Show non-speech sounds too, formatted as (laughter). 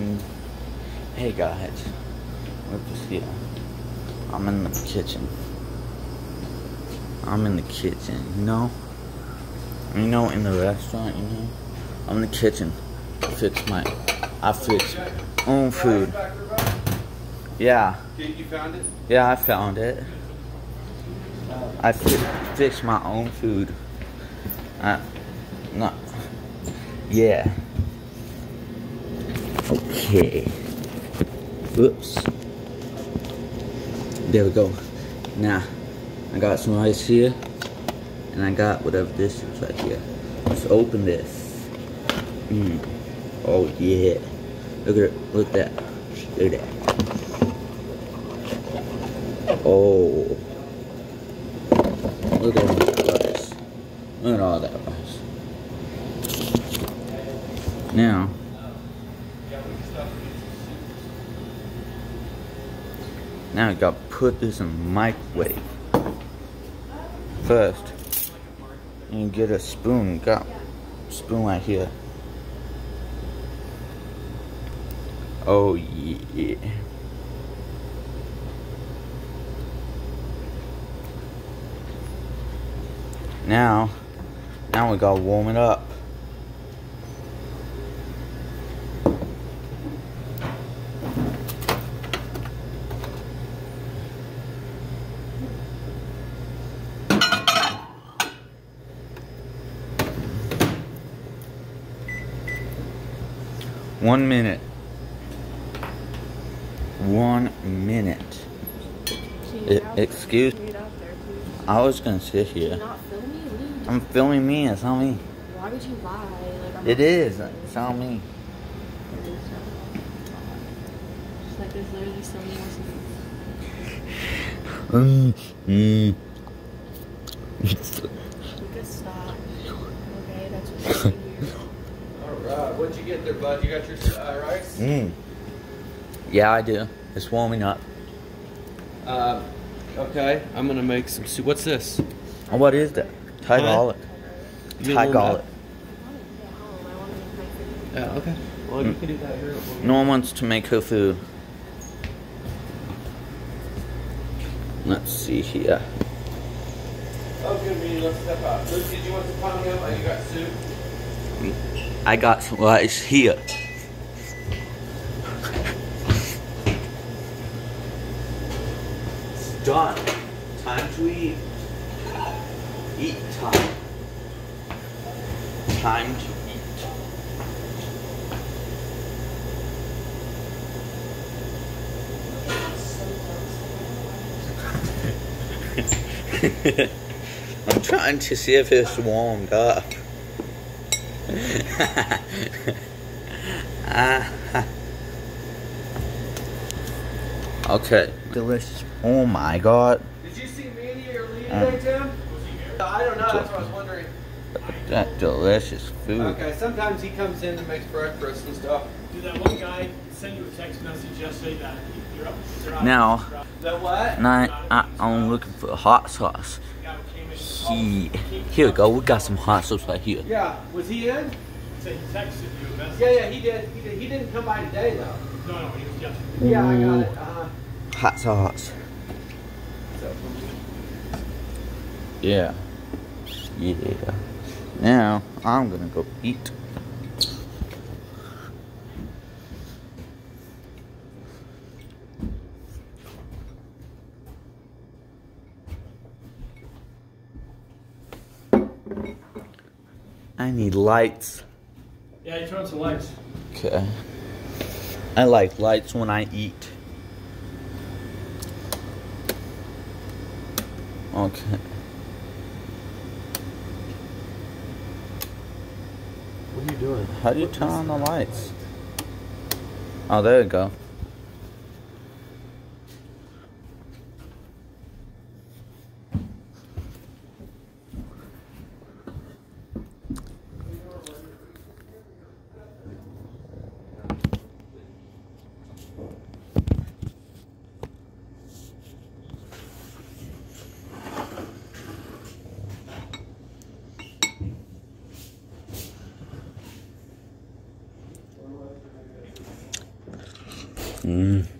Mm. Hey guys, this here. I'm in the kitchen. I'm in the kitchen, you know? You know, in the restaurant, you know? I'm in the kitchen. I fix my, I fix own food. Yeah. You found it? Yeah, I found it. I fi- fix my own food. I, not. Yeah. Okay. Oops. There we go. Now, I got some ice here, and I got whatever this is right here. Let's open this. Mm. Oh yeah. Look at it. Look at that. Look at that. Oh. Look at all that. Look at all that rice. Now, now I got to put this in microwave. First, you get a spoon. Got spoon right here. Oh yeah. Now, now we gotta warm it up. One minute. One minute. E- excuse. I was gonna sit here. not filming? What are you doing? I'm filming me. It's not me. Why would you lie? Like, I'm It not- is. It's on me. Just like there's literally so many more things. Mm, mm. Could stop. Okay, that's just so weird. Alright, what'd you get there, bud? You got your uh, rice? Mm. Yeah, I do. It's warming up. Um, okay, I'm gonna make some soup. What's this? Oh, What is that? Thai Huh? garlic. You Thai need a little garlic. I want to make my food. Yeah, okay. Well, you can do that here. No one wants to make her food. Let's see here. Oh, good meeting. Let's step out. Lucy, did you want some pommes? Oh, you got soup? I got some rice here. It's done. Time to eat. Eat time. Time to eat. (laughs) (laughs) I'm trying to see if it's warmed up. Ah. (laughs) okay. Delicious. Oh my god. Did you see Mandy or Lee Uh. today, Tim? Was he here? I don't know. That's what I was wondering. That delicious food. Okay, sometimes he comes in and makes breakfast and stuff. Did that one guy send you a text message yesterday that you're up? You're out, Now- you're out. Is that what? And I, I, I'm looking for hot sauce. The guy who came in, He, here we go. We got some hot sauce right here. Yeah. Was he in? said he texted you. Yeah, yeah, he did. He did. He didn't come by today though. No, no, he was yesterday. Yeah, I got it. Uh-huh. Hot sauce. Yeah. Yeah. Now I'm gonna go eat. I need lights. Yeah, you turn on some lights. Okay. I like lights when I eat. Okay. what are you doing? How do you turn on the lights? Oh, there you go. Mmm.